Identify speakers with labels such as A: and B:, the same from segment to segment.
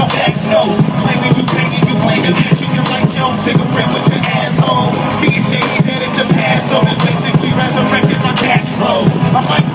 A: no facts, no. Claiming you you, play you, play the bitch. You can
B: light your own cigarette with
C: your asshole. Me and Shady
B: did it to
A: pass, so that basically resurrected my cash flow. I might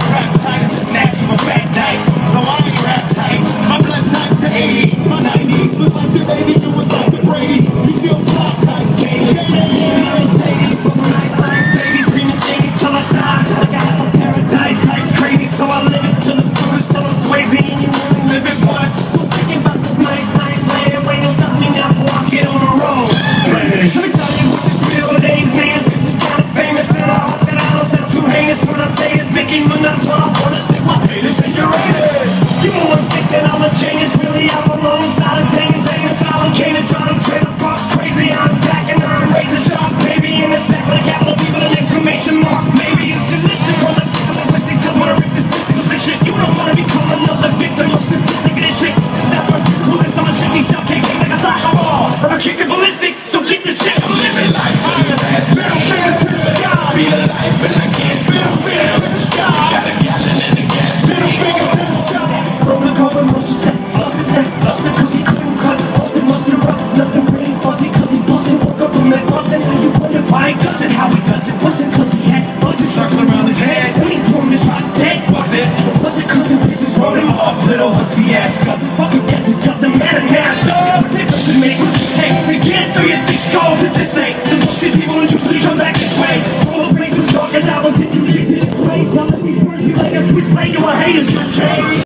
A: buzzing when you wonder why he does it, how he does it. Was it cause he had buzzing
B: circling around his head?
A: Waiting for him to drop dead.
B: Was it?
A: Was it cause the bitches wrote him off,
B: little hussy ass
A: cuz? Fucking guess it doesn't matter now, it's all difference to make. What you take to get through your thick skulls at this ain't. Some bullshit people and see come back this way. From a place was dark as I was to the place. Y'all let these words be like a switchblade to a hater's.